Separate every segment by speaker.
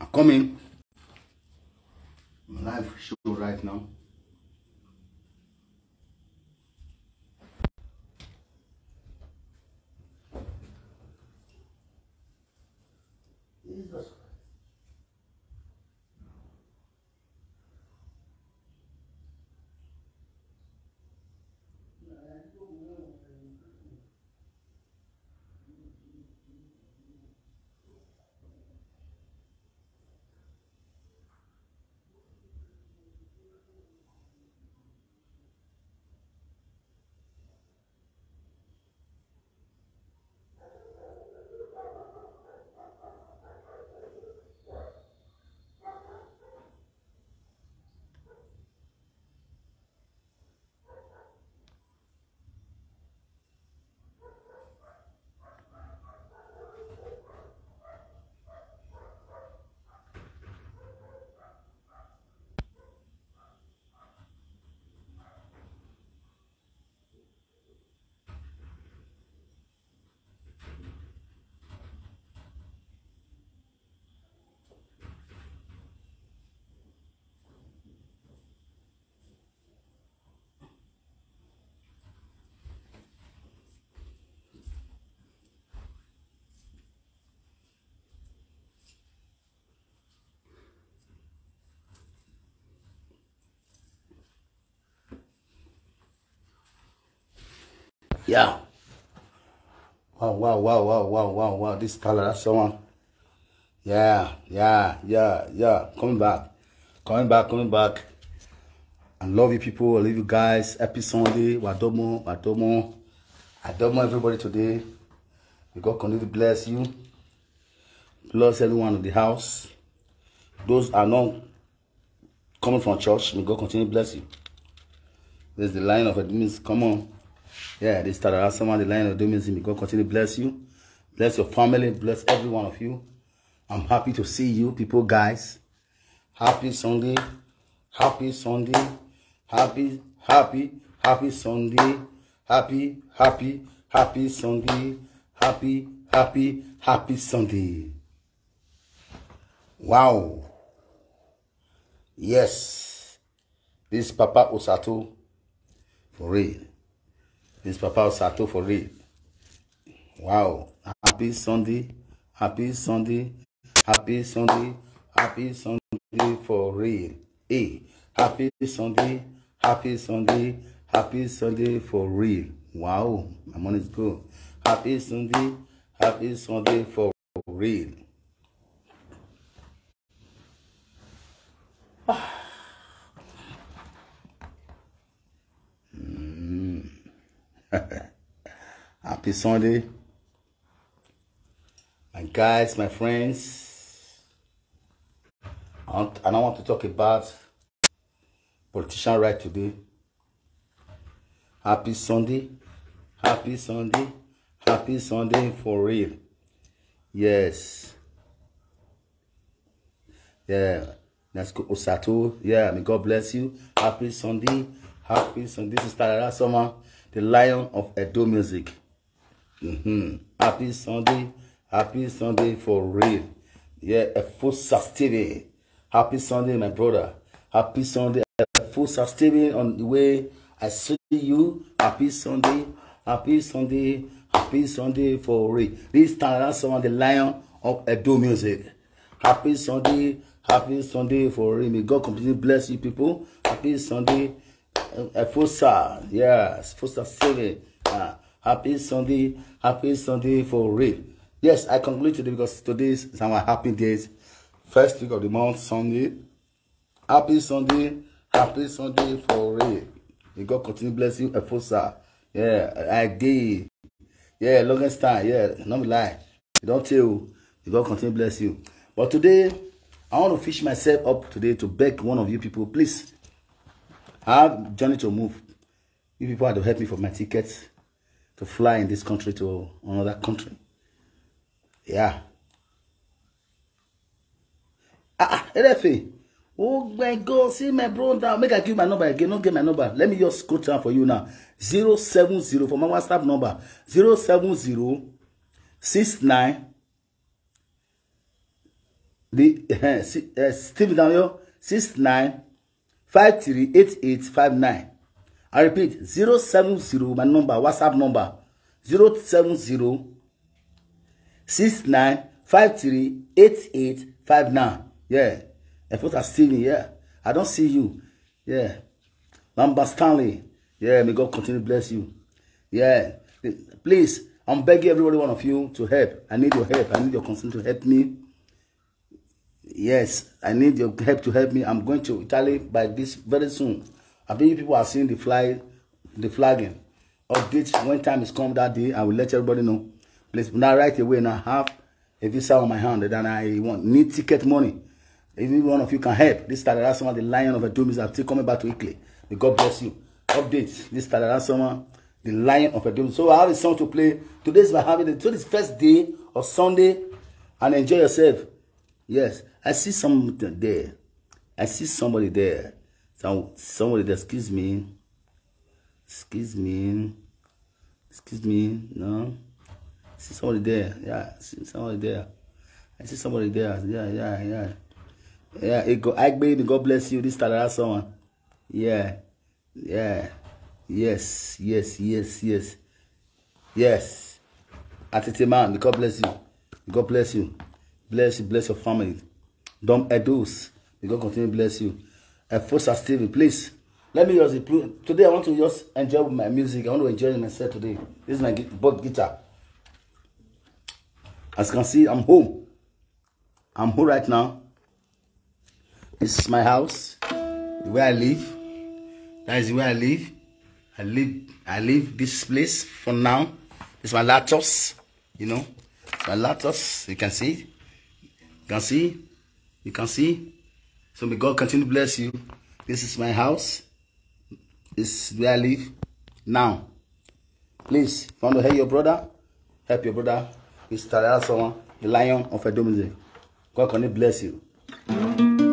Speaker 1: I'm coming. My live show right now. Yeah. Wow, wow, wow, wow, wow, wow, wow. This color, that's someone. Yeah, yeah, yeah, yeah. Coming back. Coming back, coming back. I love you people. I love you guys. Happy Sunday. Wadomo, Wadomo. Wadomo, everybody today. May God continue to bless you. Bless everyone in the house. Those are not coming from church. May God continue to bless you. There's the line of admins. Come on. Yeah, this Tara Asama, the line of Dominus, may God continue to bless you. Bless your family. Bless every one of you. I'm happy to see you people, guys. Happy Sunday. Happy Sunday. Happy, happy, happy Sunday. Happy, happy, happy Sunday. Happy, happy, happy Sunday. Wow. Yes. This Papa Osato for real. His papa Osato for real. Wow. Happy Sunday. Happy Sunday. Happy Sunday. Happy Sunday for real. Hey. Happy Sunday. Happy Sunday. Happy Sunday for real. Wow. My money's good. Happy Sunday. Happy Sunday for real. Happy Sunday. My guys, my friends. And I want to talk about politician right today. Happy Sunday. Happy Sunday. Happy Sunday for real. Yes. Yeah. Let's go. Osato. Yeah. May God bless you. Happy Sunday. Happy Sunday. This is Tarara Summer the lion of Edo music. Mm-hmm. Happy Sunday. Happy Sunday for real. Yeah, a full TV. Happy Sunday, my brother. Happy Sunday. a full TV on the way. I see you. Happy Sunday. Happy Sunday. Happy Sunday for real. This time that's someone the lion of Edo music. Happy Sunday. Happy Sunday for real. May God completely bless you people. Happy Sunday. Eh, eh, Fosa, yes, Fosa Saving. Uh, ah, happy Sunday, happy Sunday for real. Yes, I conclude today because today is our happy days. First week of the month, Sunday. Happy Sunday, happy Sunday for real. May God continue bless you, eh, Fosa. Yeah, I did. Yeah, longest time. Yeah, no lie. You don't tell. May God continue bless you. But today, I want to fish myself up today to beg one of you people, please. I have journey to move. You people had to help me for my tickets to fly in this country to another country. Yeah. Ah, LFA. Ah, oh my God, see my brother. Make I give my number again. Don't get my number. Let me just scroll down for you now. 070 for my WhatsApp number. 070 69 the uh, uh, Steve Daniel 69 five three eight eight five nine i repeat zero seven zero my number whatsapp number zero seven zero six nine five three eight eight five nine yeah efota see me yeah i don see you yeah lamba stanley yeah may god continue bless you yeah please i'm begging everybody one of you to help i need your help i need your concern to help me yes i need your help to help me i'm going to italy by this very soon i think people are seeing the fly the flagging update when time is come that day i will let everybody know please now right away now have a visa on my hand and i want need ticket money if any one of you can help this Tyler Ransoma the lion of a Doom is still coming back to Italy may God bless you update this Tyler Ransoma the lion of a Doom. so I have a song to play today is my having so this first day of Sunday and enjoy yourself yes I see something there. I see somebody there. Some, somebody there. Excuse me. Excuse me. Excuse me. No. I see somebody there. Yeah. I see somebody there. I see somebody there. Yeah, yeah, yeah. Yeah, it go, I baby, God bless you. This that someone. Yeah. Yeah. Yes, yes, yes, yes. Yes. Atete man, God bless you. God bless you. Bless you, bless your family. Dom Edos. May God continue to bless you. And Fosa Steven, please. Let me just improve. Today I want to just enjoy my music. I want to enjoy myself today. This is my both guitar. As you can see, I'm home. I'm home right now. This is my house. Where I live. That is where I live. I live I live this place for now. It's my laptops, you know. It's my laptops, you can see. You can see You can see. So may God continue to bless you. This is my house. This is where I live. Now, please, if you want to help your brother, help your brother. Mr. Someone, the lion of Edomize. God can bless you. Mm -hmm.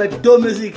Speaker 1: avec deux musiques.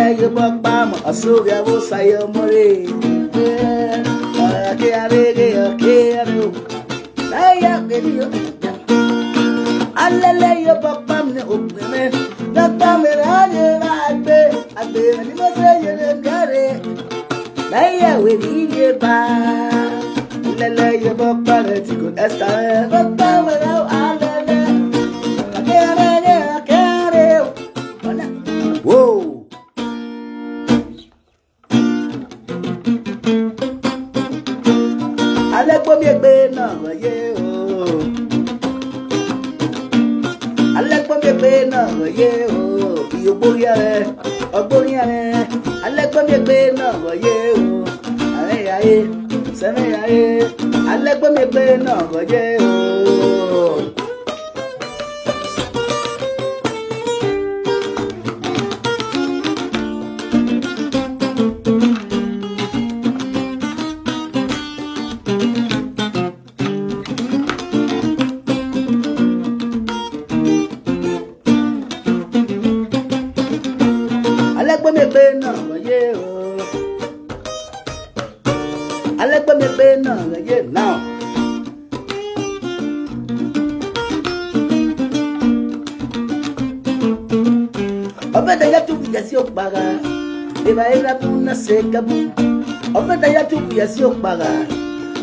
Speaker 2: tegi bamba ma asuga bo sayo mori Oya ke arege yo ke aru Naya ke yo Alele yo bamba mne ubne me Dagba me raje na adbe Adbe ani mo se yo ne kare Naya we ni ye ba Alelei o bamba ne tiku esta é Bamba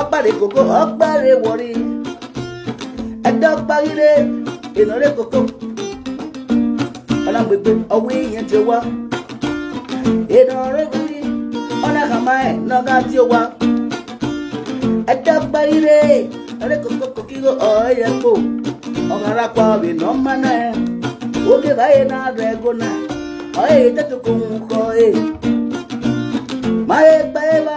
Speaker 2: ọ̀pàrẹ̀ kòkó ọ̀pàrẹ̀ wọ̀rí ẹ̀dọ́ paríre ìnárẹ̀ kòkó ọ̀làǹgbègbè ọ̀wé yẹn ti wá ìnárẹ̀ wọ̀rí ọ̀làkàmá ẹ̀ nọ́gà ti wá ẹ̀dọ́ paríre ẹ̀rẹ̀ kòkó kòkíró ọ̀ọ́yẹ̀ kò ọ̀gára pa ọ̀bì nọ́ mánà ẹ̀ oge báyìí náà rẹ̀ gọ́nà ọ̀yẹ̀ ìtẹ́tù kò ń kọ́ ẹ̀ máa ẹ̀ gbá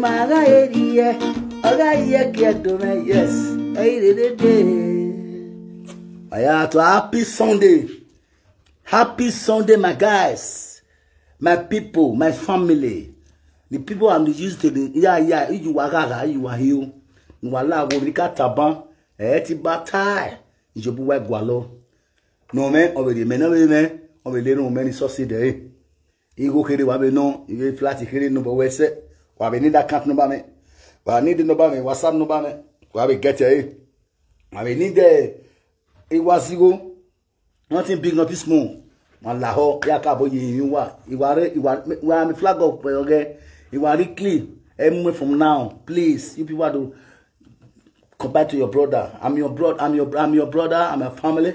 Speaker 2: maga eriye oga ye kiadome yes
Speaker 1: eyirede aya to happy sunday happy sunday my guys my people my family the people i'm used to the yeah yeah you wagaga you are you wàhálà wo ní kàtàbán ẹ ti bá táì ìjọba wa gbà lọ nà mẹ ọbẹdẹ mẹ náà mẹ ọbẹdẹ rún mẹ ní sọsì dẹ ẹ ìgò kéré wà bẹ náà ìwé fúláàtì kéré nù bọ wẹsẹ wabe need account number me wabe need number me whatsapp number me wabe get here wabe need the ìwà zero nothing big nothing small wọn Lahore họ ya káàbọ̀ yìnyín wà ìwà rẹ ìwà wà mí flag up ọ̀gẹ́ ìwà rí clean ẹ from now please you people do back to your brother i'm your brother i'm your i'm your brother i'm your family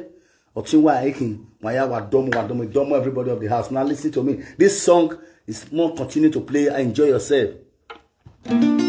Speaker 1: ọtí wà aikin wọn ya wà dọmọ wà dọmọ everybody of the house now listen to me this song is more continue to play enjoy yourself. thank you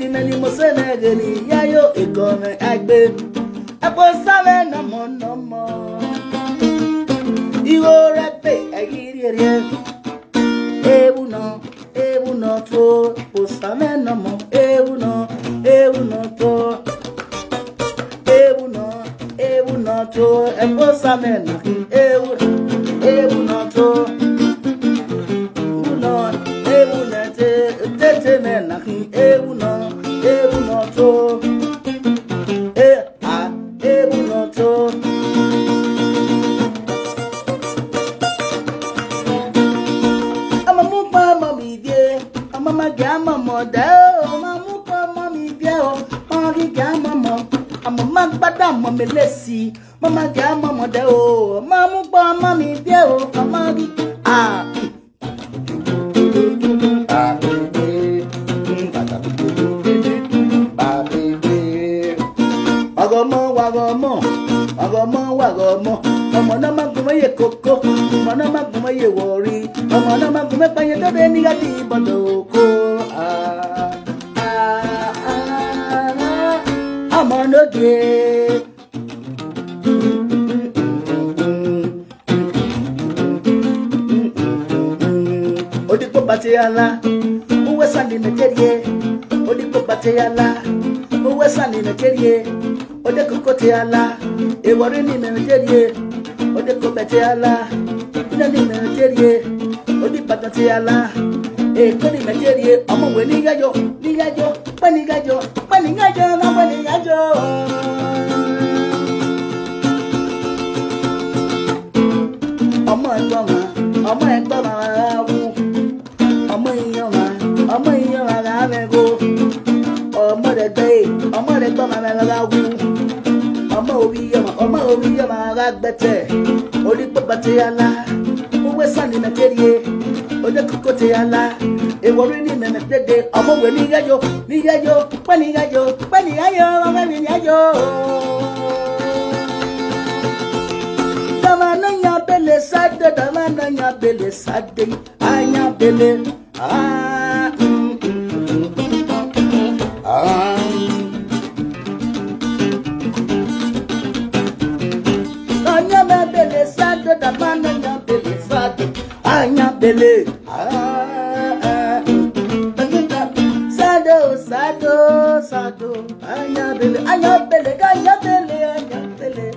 Speaker 2: jìnnà ni mo ṣe náà gẹ̀ ní yáyó ìkànnì àgbẹ̀ ẹ̀pọ̀ sábẹ́ nàmọ́nàmọ́ ìwọ rẹ̀ pé ẹ̀yí rírẹ̀ ewu náà ewu náà tó kò sábẹ́ nàmọ́ ewu náà ewu náà tó ewu náà ewu náà tó ẹ̀pọ̀ sábẹ́ nàmọ́ ewu náà tó. melesi mama kì á mọmọ dẹ o ọmọ mú pọ ọmọ mi díẹ̀ o ọmọ rí a. wàgọmọ wàgọmọ wàgọmọ wàgọmọ ọmọ náà má gun mẹyẹ kókó ọmọ náà má gun mẹyẹ wọrí ọmọ náà má gun mẹpẹyẹ tó dé nígbà tí ìbọn tó. te ala owesa ni meterie ode koko te ala ewori ni meterie ode ko bete ala wẹ̀ nígájọ nígájọ pẹ́ nígájọ pẹ́ nígájọ ọmọ mi nígájọ. dama na nya bele sade dama na nya bele sade anya bele ah mm, mm, ah. Anya bele sade dama na nya bele sade anya bele. tele, aya tele, aya tele, aya tele.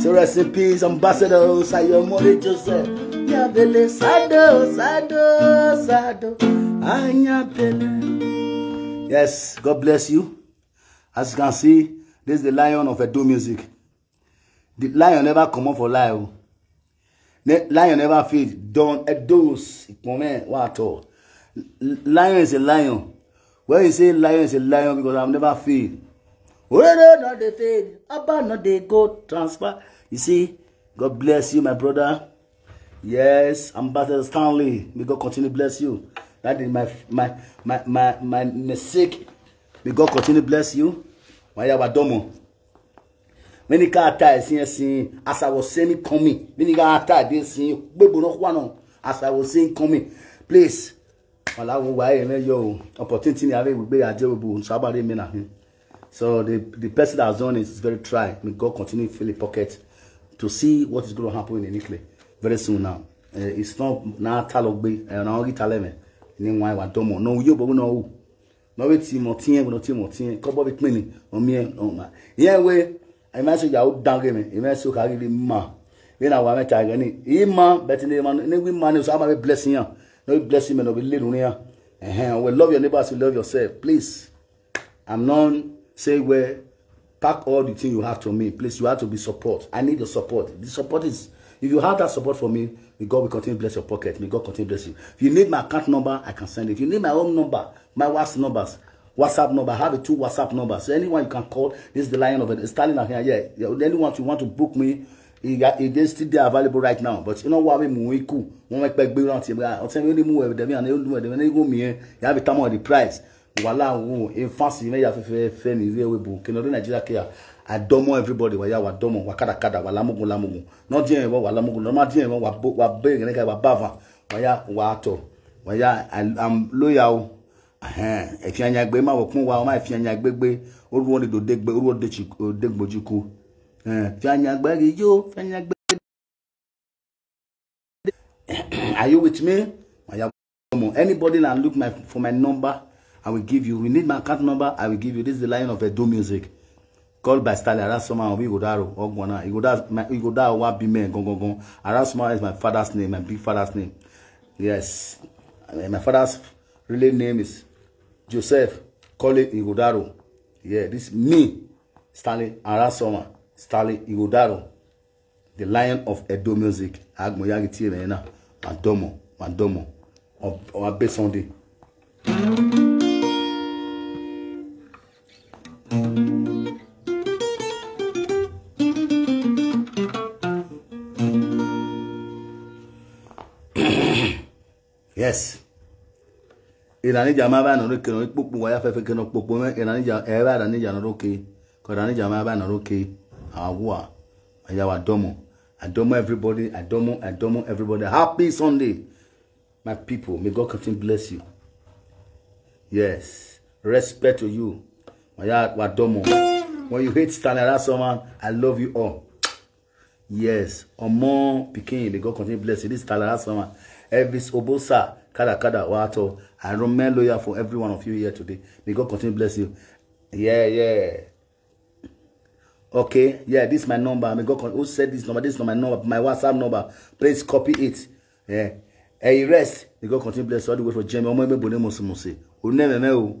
Speaker 1: So recipes, ambassadors, peace, Ambassador Sayomori Joseph.
Speaker 2: Aya tele, sado, sado, sado,
Speaker 1: aya tele. Yes, God bless you. As you can see, this is the lion of Edo music. The lion never come up for lion. The lion never feed. Don Edo's. Lion is a lion. When you say lion is a lion because I've never feed. Orere not the fade, Abba not the go transfer. You see, God bless you, my brother. Yes, Ambassador Stanley, may God continue bless you. That is my my my my my mistake. May God continue bless you. My Yawadomo. When you got tired, seeing, as I was saying, coming. Many car got tired, they see, baby, no one. As I was saying, coming. Please. Wàláwo wáyé ẹ̀rẹ́ yọ o, opportunity ni àárẹ̀ ìwé gbé àjẹ́ òbò ṣábàárẹ̀ mi So the, the person that has done it is very try. May God continue to fill the pocket to see what is going to happen in Enikle very soon now. Uh, it's not now talogbe and now get aleme ni wan wa domo no yo bo no o no we ti mo tin we no ti mo tin ko bo bi pin ni o mi e o ma ye we e ma so ya o dan re me e ma so ka ma we na wa me ta ga ni e ma bet ni ma ni we ma ni so ma a blessing ya no be blessing me no be little run ya eh we love your neighbors we love yourself please i'm not say well pack all the thing you have to me please you have to be support i need your support the support is if you have that support for me may god will continue bless your pocket may god continue bless you if you need my account number i can send it if you need my own number my whatsapp numbers whatsapp number i have the two whatsapp numbers so anyone you can call this is the lion of it starting out here yeah, yeah anyone you want to book me it is still there available right now but you know wa mi mu iku wọn pẹ gbé rántí ọtí mi ó ní mú ẹdẹmí àná ó ní mú ẹdẹmí ní ìgò mìíràn you have a time on the price wàhálà wo efasi mẹyà fẹfẹ fẹ ní ilé ẹwẹ bò ọdún nàìjíríà kẹyà àdọmọ everybody wàyà wà dọmọ wà kàdàkàdà wà lámùgùn lámùgùn náà díẹ̀ ìwọ wà lámùgùn náà má díẹ̀ ìwọ wà bẹ́ẹ̀ yẹn nígbà wà bàvà wàyà wà àtọ̀ wàyà lóyà o ẹ̀fìn anyagbe má wọ̀ kún wa ọmọ ẹ̀fìn anyagbe gbé olúwọ́n lè dòdégbé olúwọ́n dòdégbòjú kú ẹ̀fìn anyagbe rí yó ẹ̀fìn anyagbe. Are you with me? anybody na look my, for my number. I will give you. We need my account number. I will give you. This is the line of Edo Music. Called by Stanley Arasoma of Igodaro Ogwana. Igodaro wa Bime Gongongon. Arasoma is my father's name, my big father's name. Yes. My father's real name is Joseph Kole Igodaro. Yeah, this me, Stanley Arasoma, Stanley Igodaro, the lion of Edo Music. Agmoyagi Tiemena, Mandomo, Mandomo, Obe Sunday. yes ìlànìjà máa bá ànà lókè náà kpókpó wáyà fẹfẹ kí náà kpókpó mẹ ìlànìjà ẹ bá ànànìjà náà lókè kọdà ànànìjà máa bá ànà lókè àwọ àyàwó àdọmọ àdọmọ everybody àdọmọ àdọmọ everybody happy sunday my people may god continue bless you yes respect to you. When you hate standing that man, I love you all. Yes, ọmọ pikin may God continue bless you. This Talara Sama, Elvis Obosa, Kada Kada Wato, and remain loyal for every one of you here today. May God continue bless you. Yeah, yeah. Okay, yeah, this my number. May God continue. Who said this number? This is my number, my WhatsApp number. Please copy it. Yeah. Hey, rest. May God continue bless you. All the way for Jamie. Ọmọ ẹgbẹ́ bò ní mọ̀sùmọ̀sì. Òun náà mẹ́mẹ́ o.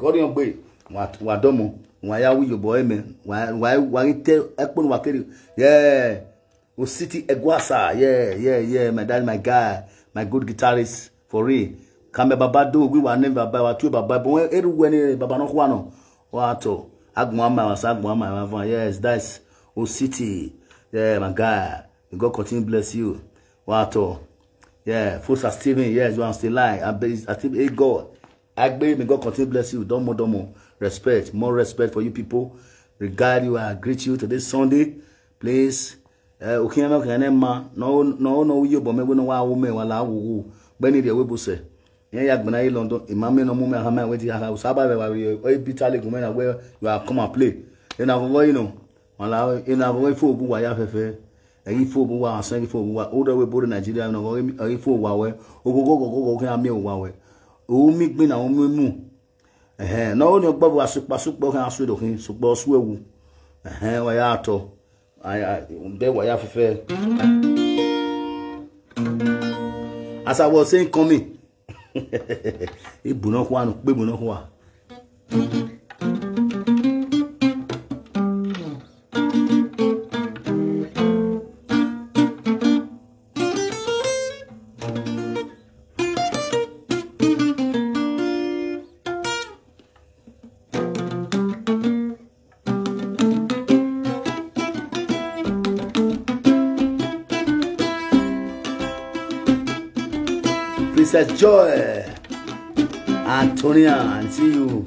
Speaker 1: kɔri yɔn gbe wa dɔmɔ wa ya wi yɔbɔ ɛmɛ wa wa tɛ ɛkpɔnu wa kiri yɛ o city eguasa yɛ yɛ yɛ my dad my guy my good guitarist for real kàmɛ baba do wi wa ne baba wa tu baba bɔn eri wɛ ne baba nɔkɔ wa nɔ wa tɔ agbɔn ama wa sa agbɔn ama wa fɔ yes that's o city yɛ my guy may god continue bless you wa tɔ yɛ fosa steven yes you are still alive abeg i still hate god. Agbe, may God continue bless you. Domo domo. Respect. More respect for you people. Regard you. I greet you today Sunday. Please. Eh, Okiyama ma. No no no yo bo mebo no wa ume wala wu. Beni de webo se. Yen ya gbona yi London. Imame no mume hama weti haka. Usaba be wa yo. Oye bitale kumena where you are come and play. Yen agogo you know. Wala yen agogo ifo obu wa ya fefe. Eyin fo obu wa asan ifo obu wa. Odo we bo Nigeria no. Eyin fo obu wa we. Ogogogogogo kiyan mi omi gbin na omi mu ehe na o ni gbo bu asupa supo kan asu do kin supo su ewu ehn wa ya to aya de wa ya fefe as i was saying coming boy. Antonia, see you.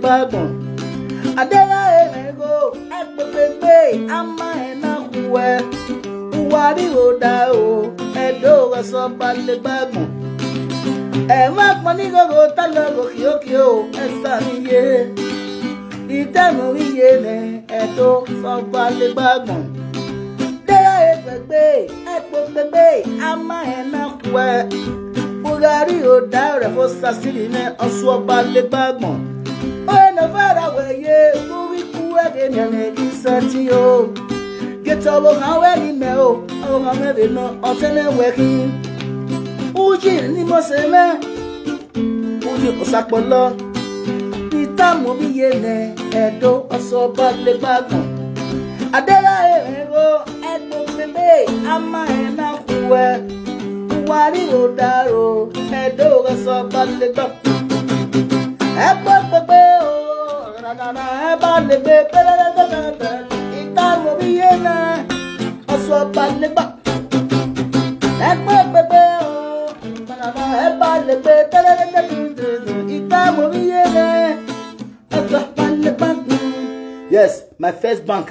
Speaker 2: Bible. oha wee gị mee o oha mebe nọ ọtene wee gị uji n'ime osele uji ụsakpọlọ ita mobiye na edo ọsọ gbaglegbagbọn adela ero ẹnu mímé amáhẹ náà kú ẹ wàrí ò dárò ẹdọ ọsọ gbaglegbagbọn.
Speaker 1: yes my first bank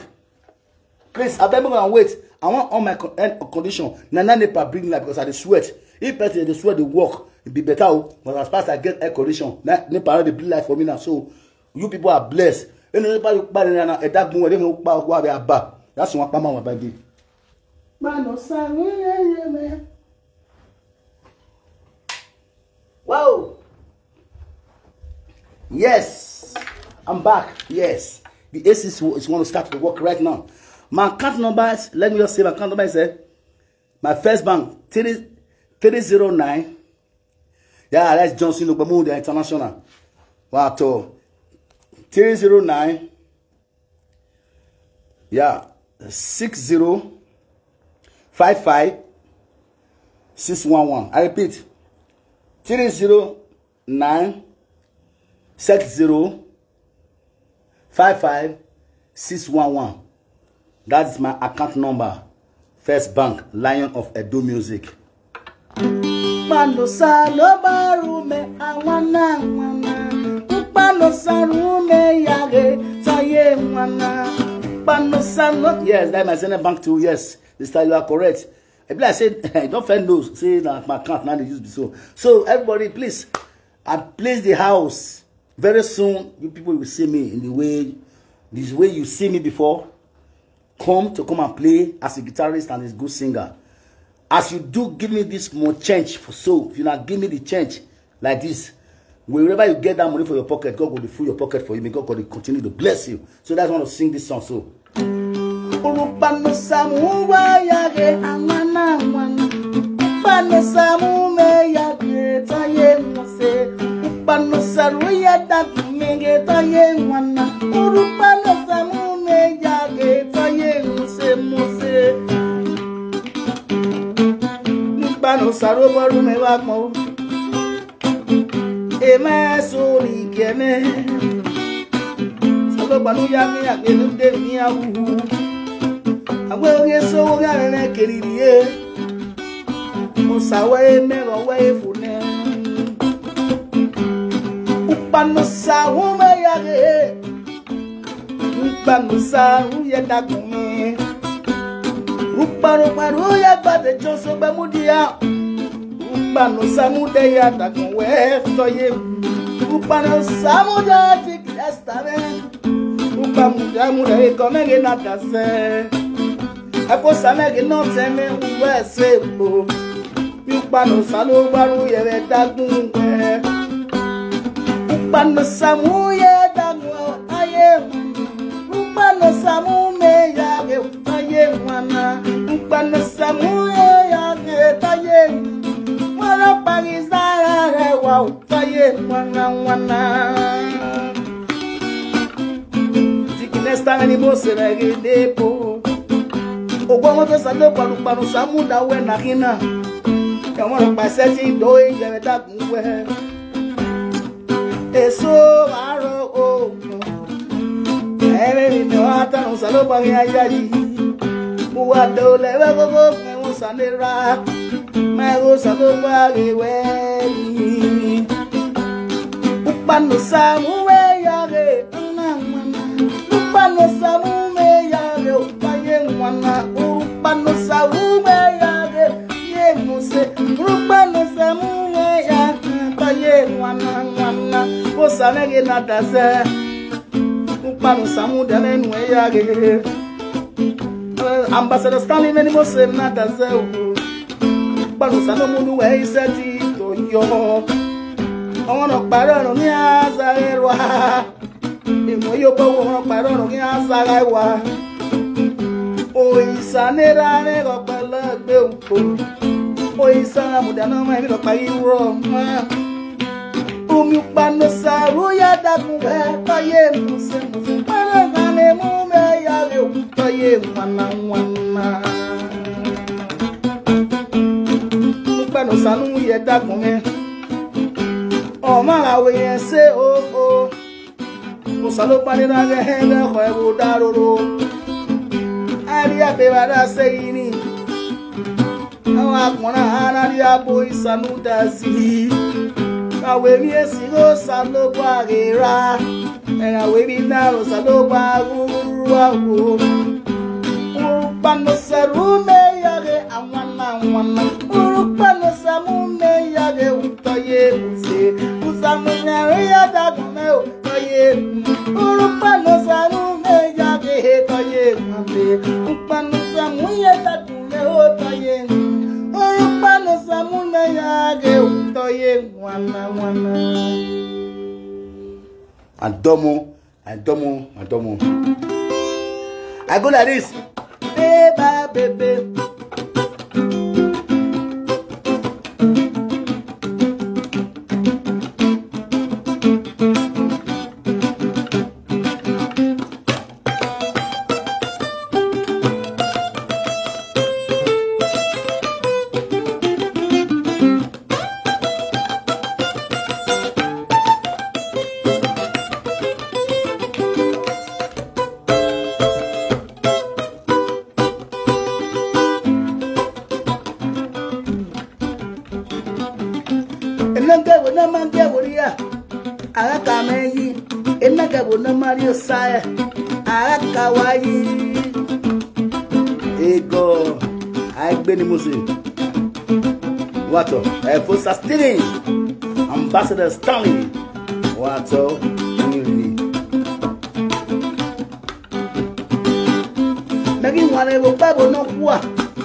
Speaker 1: please abeg make una wait i wan on my con condition Nana nine nepa bring light because i dey sweat if person dey sweat dey work e be better o but as far as i get air condition na nepa no dey bring light for me now so you people are blessed ẹni tó bá yóò pa ẹni náà ẹ̀dá gbọ́n ẹ̀dá gbọ́n pa ọkọ abẹ́ àbá láti wọn pa máa wà báyìí.
Speaker 2: mànà sàrú yẹyẹ mẹ.
Speaker 1: wow yes i'm back yes. The ACC is going to start to work right now. My account number, is, let me just say my account number is uh, my first bank, 30, 309. Yeah, that's Johnson Ogbamudia International. Wow, to 309. Yeah, 6055 611. I repeat, 309 60 five five six one one that is my account number first bank lion of edo music.
Speaker 2: yes
Speaker 1: that my zenith bank to. yes sister you are correct I be like Don't i those. first say na my account Now they use be so so everybody please i please the house. Very soon, you people will see me in the way, this way you see me before. Come to come and play as a guitarist and a good singer. As you do, give me this more change for so. If you not give me the change like this, wherever you get that money for your pocket, God will fill your pocket for you. May God will continue to bless you. So that's why I sing this song. So. Mm
Speaker 2: -hmm urubano ya datu megeta ye mwana urubano samu meja geta ye muse muse urubano saru boru me wakmo eme sori kene sabu banu ya mi agbelu de mi awu agbe oge sowo ya rere keriri ye musawa eme rowa efu me Panusa umeyare Panusa uyedakume Uparuparu ya bade joso bamudia Upanusa mude ya dakunwe toye Upanusa muda jiki astave Upamuda muda ikomenge natase Akosa mege noteme uwese ubo Upanusa lubaru yewe dakunwe umbano samu ye dagwa aye umbano samu me yage aye mwana umbano samu ye yage aye mwana pagizara re wa aye mwana mwana tikinesta ni bose na gidepo ogwamo pesa de kwa umbano samu da we na hina kamwana paseti do ye da kuwe èso àárọ̀ oògùn ẹ̀rìn ni wọ́n á tàrùn sálọ́pàá ayá yìí mo wà tó lẹ́wẹ́ gbogbo mẹ́wọ́n sálẹ́ra mẹ́wọ́n sálọ́pàá rẹ̀wẹ́ yìí pupanu samu we yare nna mwana pupanu samu me yare upaye mwana pupanu fo same ge nata se Mkpanu samu dene e ya ge eh, Ambassador Stanley meni mo se nata se Mkpanu samu munu wee ise ti to yo Àwọn ọ̀pàdé ọ̀run ní àzàrẹ̀ wa. Ìmọ̀ yóò bọ̀ wọ àwọn ọ̀pàdé ọ̀run ní àzàrẹ̀ wa. Òyìnbó Mumi pano saruya da kumbe Kaye muse muse Pale gane mume ya leo Kaye mwana mwana Mumi pano saruya da kumbe Oma la weye se o o Musalo pani na gehenge kwe budaruru Ari ya bebara se ini Awa kuna hana liya boy sanuda zihi Erawe esiro salokwa rera Erawe mi na o salokwa ruruwa wo Urupano seru me yare awana wana Urupano samu me yare utoye muse Usamu nyare yada gume o toye Urupano samu me yare toye mame Urupano samu yada gume o toye mame samuna yage utoye wana wana
Speaker 1: adomo adomo adomo i go like this
Speaker 2: beba baby.
Speaker 1: Stanley, Ambassador Stanley, Wato Niri.
Speaker 2: Megi mwane wo babo no kuwa,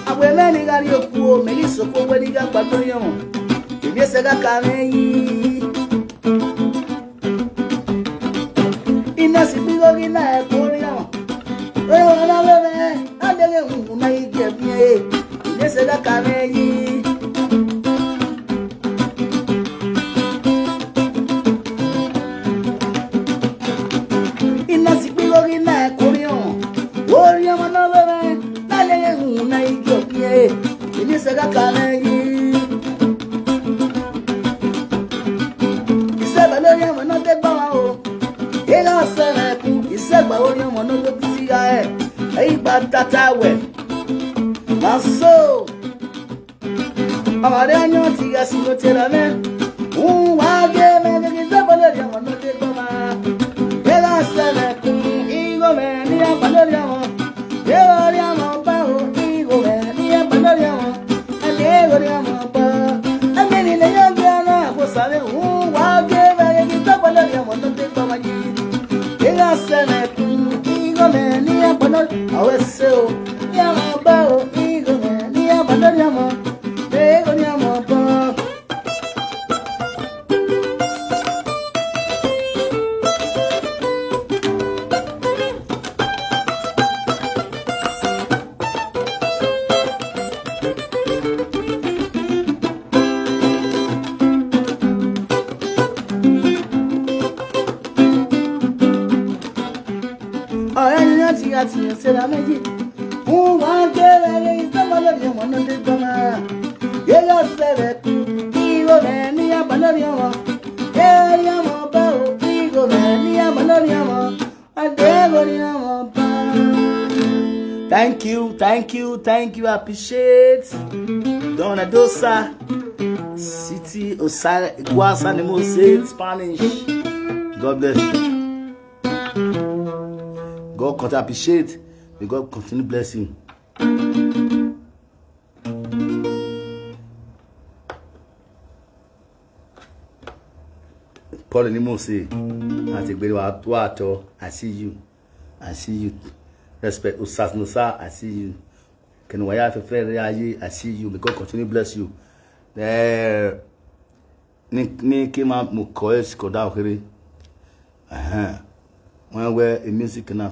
Speaker 2: abwe ni gari o kuwa, megi soko ni ga kwato yon, ibye se ga kane yi. Ina si pigo gina e kori yon, oyo wana bebe, adege mungu na yi gebye, ibye se ga kane yi.
Speaker 1: appreciate Dona Dosa City Osara Iguasa Nemo say Spanish God bless you God continue appreciate may God continue blessing. Paul ni say I see you I see you respect Osas Nosa I see you. Can we have a afẹ́fẹ́ rẹ I see you may God continue bless you There, eh, ni ni kima mo kọ́ ẹ̀ sì kọ̀dá òkèrè wọ́n wẹ́ a music náà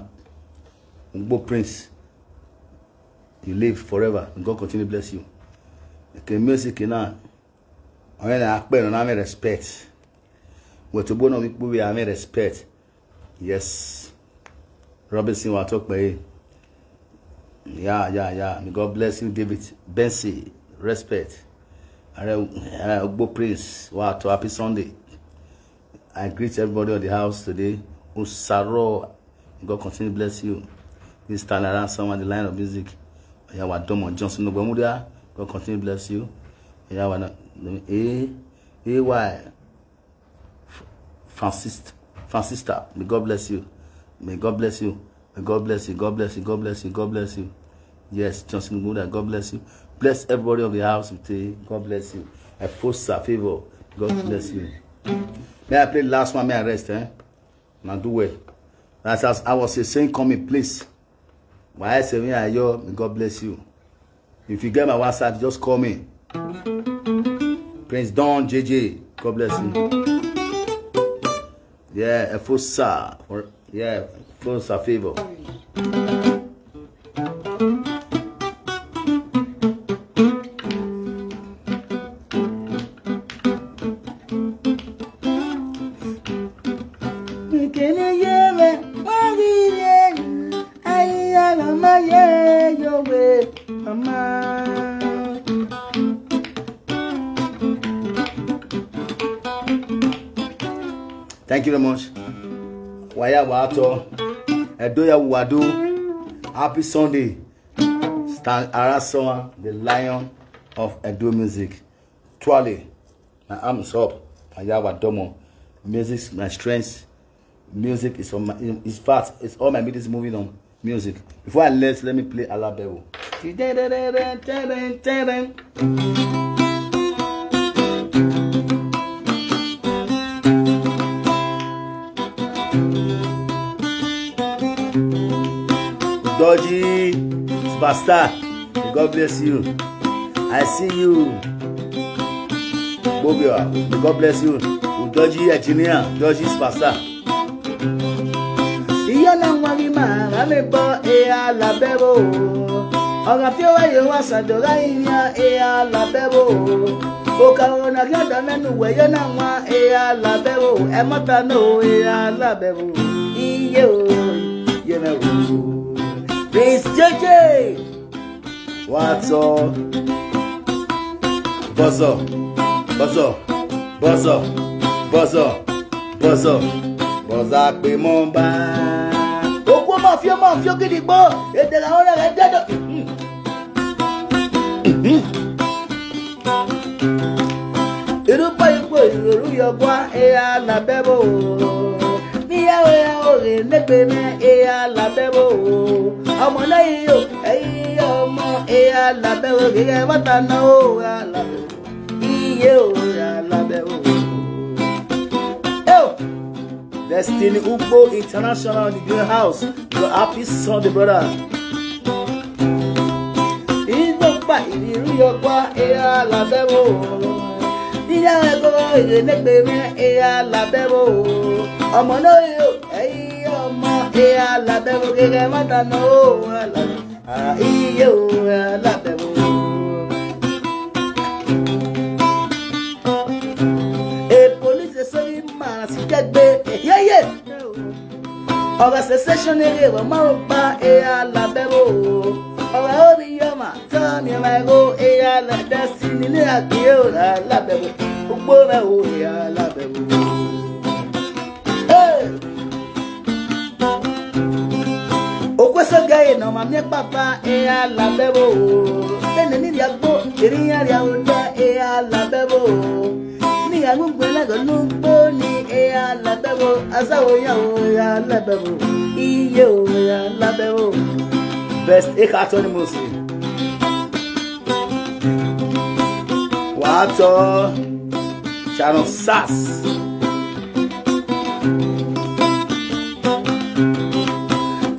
Speaker 1: n prince you live forever may God continue bless you kí music náà wọ́n yẹn náà pẹ̀lú náà mi respect wọ́n tó gbóná wípé wíwá respect yes Robinson wà tó pẹ́ yìí. Yeah, yeah, yeah. May God bless you, David Bensi. Respect. Ogbo Prince. Wow, to happy Sunday. I greet everybody on the house today. Usaro. God continue to bless you. This time around, someone the line of music. Yawa Domo Johnson God continue to bless you. Yawa A A Y Francis Francista. May God bless you. May God bless you. God bless you. God bless you. God bless you. God bless you. Yes, Johnson Muda, God bless you. Bless everybody on the house today. God bless you. I force a favor. God bless you. May I play the last one, may I rest, eh? Now do well. As, as I was saying, come in, please. Why I say, God bless you. If you get my WhatsApp, just call me. Prince Don JJ, God bless
Speaker 2: you.
Speaker 1: Yeah, a full sir. Yeah. Favor. Thank you very much. Why are Edoya Wado. Happy Sunday. Stan Arasawa, the lion of Edo music. Twale, my arm is up. Fayawa Domo. Music, my strength. Music is on my, it's fast. It's all my meetings moving on. Music. Before I left, let me play Alabero. Pastor, God bless you. I see you. Bobia, God bless you. Udoji Engineer, George's Pastor.
Speaker 2: Iya na nwari ma, ma me bo e ala bebo. Ọ̀rọ̀ fi owó yẹn wá sàdọ̀rà ìyá e ala bebo. Òkàrò nà kí ọ̀dà mẹ́nu wẹ̀yẹ́ náà wá e ala bebo. Ẹ mọ́ta náà e ala bebo. Iye o.
Speaker 1: Prince JJ. What's up? Buzz up, buzz up, buzz up, buzz up, buzz up, buzz up, pé mo ń bá. Ogbó máa fi ọmọ àfi ògidì gbọ́, èdè làwọn ọ̀rẹ́ rẹ̀ dẹ́dọ̀.
Speaker 2: Irúgbọ́ ipò ìròrú yọgbọ́n ẹ̀yà làbẹ́bò oya òrè lẹ́gbẹ̀mẹ ẹ̀yà làbẹ́wò o ọmọlẹ́yìn o ẹ̀yìn ọmọ ẹ̀yà làbẹ́wò gẹ́gẹ́ bàtà náà ó làbẹ́wò iye òyà làbẹ́wò.
Speaker 1: Destiny Ugbo International in the greenhouse your happy son, the brother. Ìgbọ́pá
Speaker 2: ìrírí ọgbà ẹ̀yà làbẹ́wò o ìyá ẹ̀kọ́ èrè lẹ́gbẹ̀rẹ́ ẹ̀yà làbẹ́wò ọmọ náà yóò ẹ̀yìn ọmọ ẹ̀yà làbẹ́wò gẹ́gẹ́ mọ́ta náà ó wà òun làbẹ́wò. èpò ní ṣe sórí sì kẹ́gbẹ́ yẹ́yẹ́ ọ̀rọ̀ ṣẹṣẹ́ ṣọ́nẹ́rẹ́ rẹ̀ márùn-ún pa ẹ̀yà làbẹ́wò ọ̀rọ̀ ó mama tell me my go eya la dasi nílé àgbẹ̀ ò rà lábẹ́wò òpó rẹ̀ ò yà lábẹ́wò. okwesoga yi na ọmamie papa eya labẹ́wò lẹ́nu nílì agbó ìrìnyàrì àwòdà eya labẹ́wò ní agbègbè lẹ́gọ̀ọ́ ló ń gbó ní eya labẹ́wò asáwò yàwó ya labẹ́wò iye ò ya labẹ́wò best eka atọ́ ni mo sè é.
Speaker 1: Ato, Sharon Sass.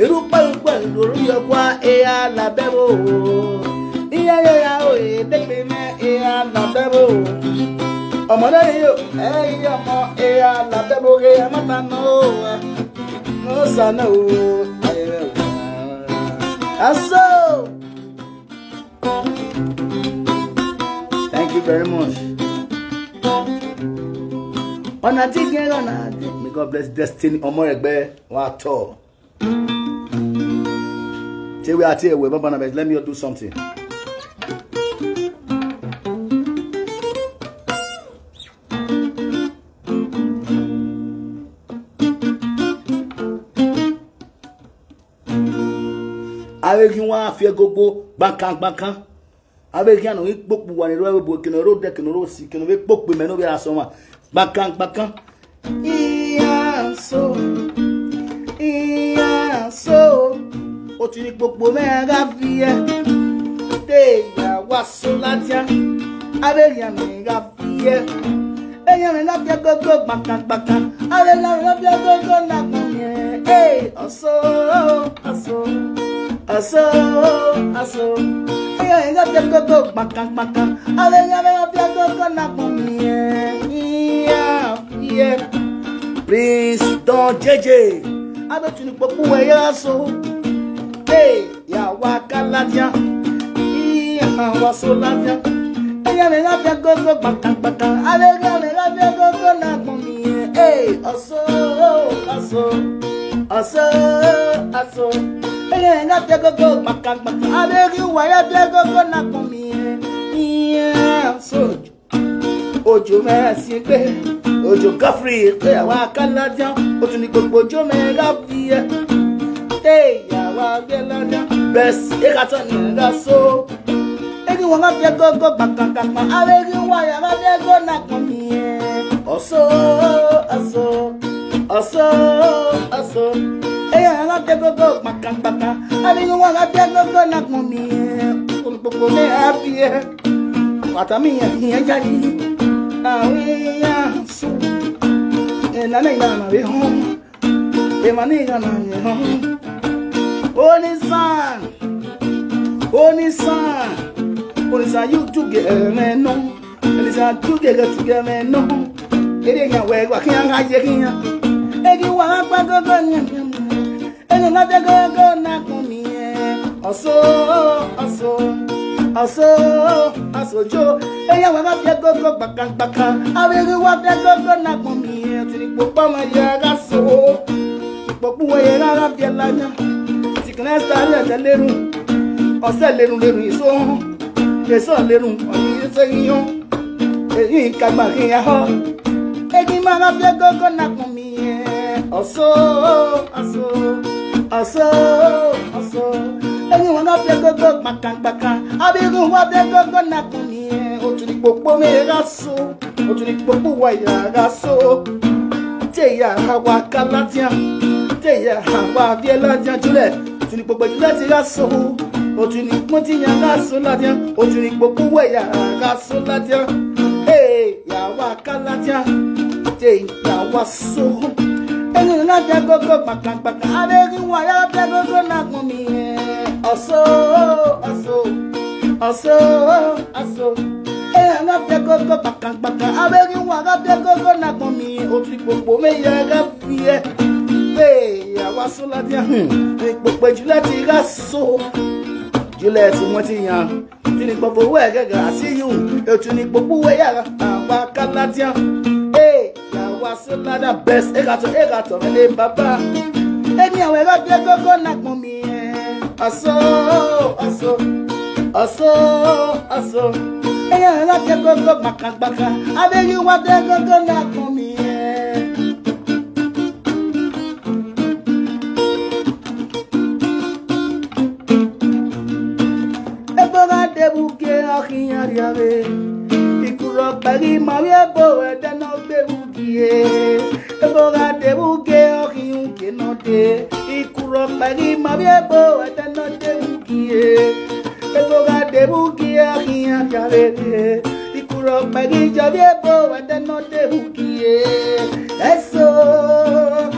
Speaker 2: Irúgbà irúgbà ìdòrú yọ kwa ẹ̀yà làbẹ́bò. Iye yẹ̀yà òye dẹ́gbẹ̀ mẹ́ ẹ̀yà làbẹ́bò. Ọmọdé yìí ẹ̀yìn ọmọ ẹ̀yà làbẹ́bò ẹ̀yà mọ́ta náà. N'ó sànà o, ayẹyẹ wà. Aso.
Speaker 1: you very much. ọ̀nà tí kí n rọ̀nà may God bless destiny ọmọ ẹgbẹ́ wa tọ̀. ṣé wí àti ẹ̀wẹ̀ bàbá náà let me do something. Are you one? arégun go fi egogo gbàǹkangbàǹkan abe kia ikpokpu wani ro bo kino ro de kino ro si kino be kpokpu me no be aso ma gbakan gbakan
Speaker 2: iya so iya so o ti ni kpokpu me fi e de ya wa so latia abe kia me fi e eya me la fia e gogo gbakan gbakan abe la me la fia e gogo na kun ye eh aso aso iyo ega piagogo kpakakpaka abega bega piagogo na kpamie iya iye prince don jeje abetuni kpoku wẹyẹ aso ee yàwá kaladia iya wa waso ladia ega bega piagogo kpakakpaka abega bega piagogo na kpamie ee aso aso aso aso. Mele na te go go maka maka. Abegi waya te go go na kumi. E. Iye sojo. Ojo me si e pe. Ojo gafri e pe wa kaladian. Ó tún ní gbogbo ojo me gafri e. Te ya wa geladian. Best e ka ni da so. Egi wa ma te go go maka maka. Abegi waya ma te go na kumi. Oso oso oso oso eya ala te gogo gbaka gbaka abinu wọn la te gogo na kun mi yẹ to mi happy yẹ wata mi yẹ yẹ jali awo ya so ẹ nana yi nana bi hàn emani yi nana yẹ hàn onisan onisan onisan yu tuge ẹmẹ nù onisan tuge tuge ẹmẹ nù eré yẹn wẹ wà kí yẹn ká yẹ kí yẹn egi wà á gbàgbọ́gbọ́ ni enu na bịa gogo na-akpụ m ihe ọsọ ọsọ ọsọ ọsọjọ enye nwe wabịa gogo gbaka gbaka abịghị wabịa gogo na-akpụ m ihe tiri kpokpọ ma ya ga so kpokpụ nwe ya rara bịala anya sikinesta anyị ẹsẹ lérun ọsẹ lérun lérun èso hàn èso lérun yíyan èyí ìkagbà kí họ egi mara bịa gogo na-akpụ m ihe. Aso, aso, aso, aso. Ẹni wọn á fẹ́ gbogbo gbàkàgbàkà. Abirun wa fẹ́ gbogbo nàkùnrin ẹ̀. Otu ni gbogbo mi ra so. Otu ni gbogbo wa yàrá so. Tẹ̀ yàrá wa kálátìá. Tẹ̀ yàrá wa fíẹ́látìá jùlẹ̀. Otu ni gbogbo ìdílé ti ra so. Otu ni pọ́n ti yàrá so látìá. Otu ni gbogbo wa yàrá so látìá. Hey, yàrá kálátìá. Tẹ̀ yàrá so. Tengo una te coco, pa clan, pa clan. A ver, igual a te coco na kumi. Oso, oso, oso, oso. Eh, na te coco, pa clan, pa clan. A ver, igual a te coco na kumi. Otri popo me llega fie. Hey, àwa sún láti hàn. Hmm. Ìpòpè jùlẹ̀ ti rà so. Jùlẹ̀ tí wọ́n ti yàn. Tí ni gbogbo owó ẹ̀ gẹ́gẹ́ àṣíyù. Ètò ni gbogbo owó yàrá. Àwa kálá tí hàn masolada best ekato ekato mele baba emi awo ero de gogo na pon mi e eh. aso aso aso aso eya ero de gogo gbakagbaka abegi wa de gogo na pon mi e. Egbora debuke akiyan riare ikuro pẹ̀lú ìmọ̀wé bò ẹ̀dá. ye eboga de buke ohi unke no de ikuro pagi mabie bo ete no de buki ye eboga de buki ohi akare de ikuro pagi jabie bo ete no de buki ye eso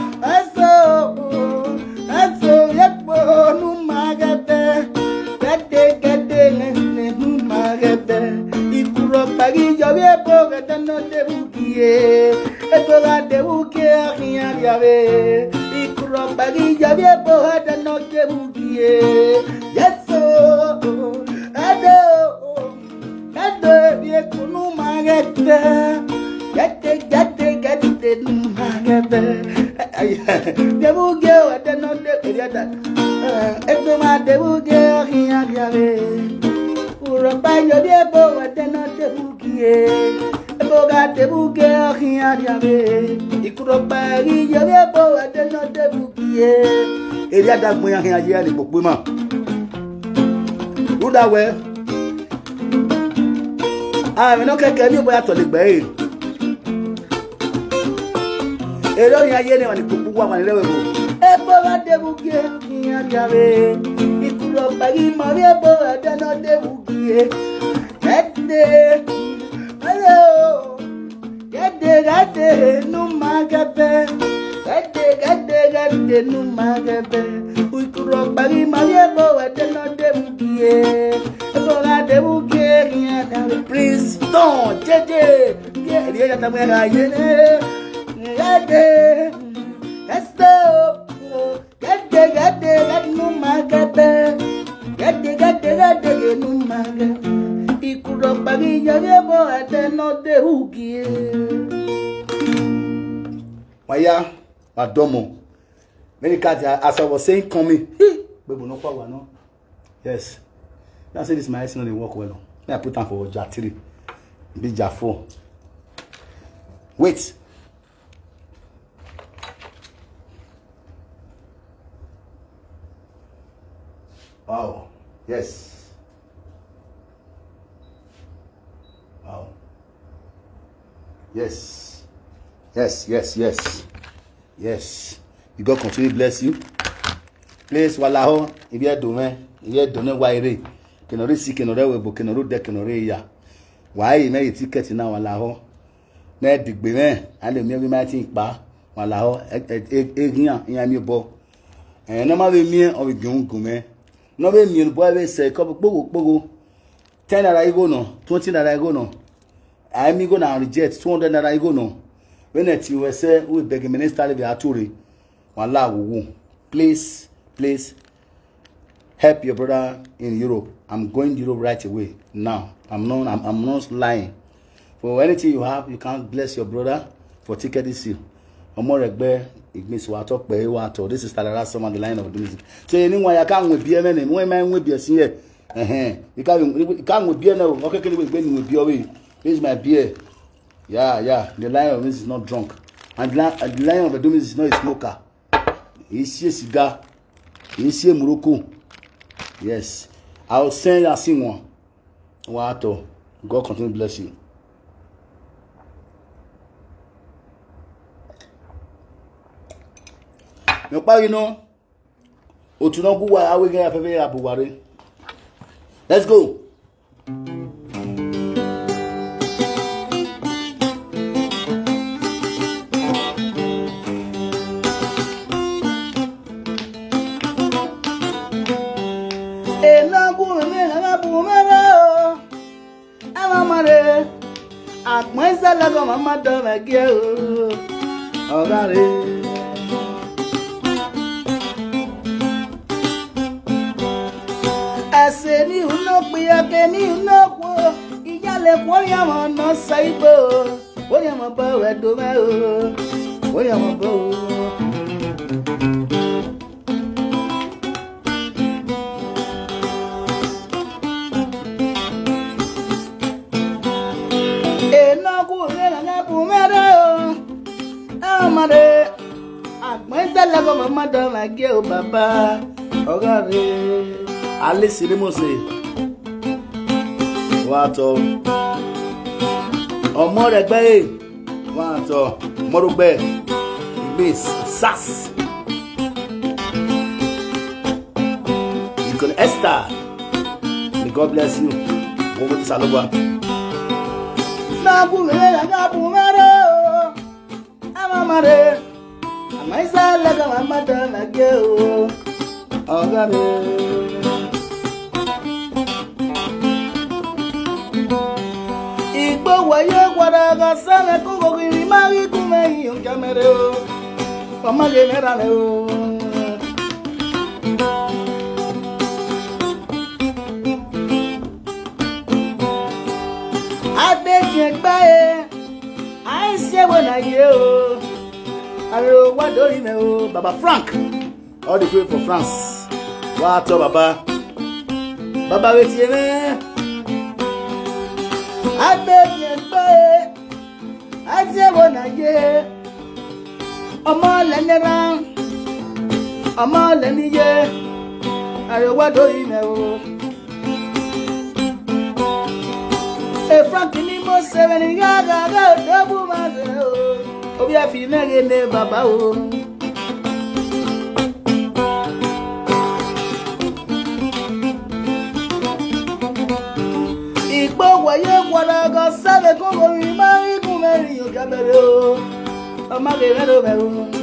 Speaker 2: Aguillo viejo que te no te buquie, esto da te buquie a quien llave. Y curro aguillo viejo que te no te buquie, yeso, ado, ado viejo no magata, gate, gate, gate no magata. Te buquie eh, o te no te buquie, esto ma te buquie a quien llave ropa yo de bo atena te bukie boga te bukie ohia diabe ikuropa ri yo de bo atena te bukie
Speaker 1: eri adagbo yan yan ya ni popo ma ruda we ah mi no keke ni boya to li be. e ero yan ye ni wa ni popo wa ma ni lewe bo
Speaker 2: e bo ga te bukie yan diabe ọ̀pẹ̀rì mọ̀rí ẹ̀bọ̀ ẹ̀dẹ́ náà dé wùgìrè ẹ̀dẹ́ ẹ̀dẹ́ o ẹ̀dẹ́ ẹ̀dẹ́ nù má gẹ́bẹ́ ẹ̀dẹ́ ẹ̀dẹ́ ẹ̀dẹ́ nù má gẹ́bẹ́ ìkúrò ọ̀pẹ̀rì mọ̀rí ẹ̀bọ̀ ẹ̀dẹ́ náà dé wùgìrè ẹ̀bọ̀ náà dé wùgìrè yẹn dàrí prince tán jẹjẹ kí ẹ̀rí ẹ̀yà tàbí ẹ̀rọ ayé ní ẹ̀dẹ́.
Speaker 1: my domo many cats as i was saying coming gbogbo no pa wa no yes na say this my eyes no dey work well o i put am for ja three be ja four wait wow yes wow yes yes yes yes. Yes. You go continue bless you. Please walaho if you do me, if you do not wire, si see can webo can de can ya. Why me ticket now walaho? Ne digbe me, ale mi bi ma tin pa walaho egian e, e, e, iyan mi bo. Eh no ma be mi o bi gun gun me. No be mi bo be se ko pogo pogo. 10 naira igo no, 20 naira igo no. I mi go na reject 200 naira igo no wẹ́nẹ̀ tí wọ́n ṣe wọ́n bẹ̀gẹ̀ mínísítà lẹ́bi àtúrè wọn láwùwù please please help your brother in Europe i'm going to Europe right away now i'm not i'm, I'm not lying for anything you have you can bless your brother for ticket this year ọmọ rẹ gbẹ ìgbésí wa tọ pẹ wa tọ this is talara summer the line of the music So ni wọn ya ká àwọn òbí ẹ mẹ́rin wọn máa ń wé bí ẹ sí yẹ ká àwọn òbí ẹ náà ọkẹ́kẹ́ ni wọ́n ni wọ́n bí ọ wẹ̀ this is my beer. Yeah, yeah. The lion of Mrs. is not drunk. And the, and the lion of Edomis is not a smoker. He see a cigar. He see a Morocco. Yes. I will send and see one. Wato. God continue to bless you. Mekpa yi no. Otu na guwa awe gen afefe ya Let's go.
Speaker 2: kẹlẹkọ mama dọmẹ gẹ o ọ̀gá rẹ. ẹsẹ̀ ní ìhùnà pé ẹkẹ ní ìhùnà pọ̀ ìyálẹ̀ pọ̀ yẹ wọn nọ sẹ́yìn bò ó yẹ wọn bọ̀ ẹ̀dọ́ mẹ́ o ó yẹ wọn bọ̀ o. well done my girl baba
Speaker 1: Oh God, alẹ́ sí ni mo What? wọ́n á tọ́ ọmọ rẹ̀ gbẹ́ yìí e. wọ́n á tọ́ mọ́rùgbẹ́ ìgbín sars ìkànnì esther may god bless you gbogbo ti sàlùbà.
Speaker 2: náà bú mi lẹ́yìn náà bú mi rẹ́ o ẹ̀ má má rẹ́ maisa laga mamata na geo ọ̀gá mi. igbo wayo gwara ga sana kogogiri mari kume iyo nke mere o mama gị mera na o adeji egbe anyị si egbe na gị
Speaker 1: o ariwo wá dórí mi o baba Frank all the way for France wá tọ́ baba baba be wetin yẹn náà
Speaker 2: agbẹ́bí ẹgbẹ́ àti ẹ̀wọ̀ nàyé ọmọ lẹ́nira ọmọ lẹ́niyé àríwá dórí mi o. Efrankini mo sẹ́wẹ̀ ni yára rẹ̀ ò débù máa rẹ̀ o obi afi na ge ne baba o igbo waye gwara go sabe ko go ri ma iku meri o kabere o o ma ge re do be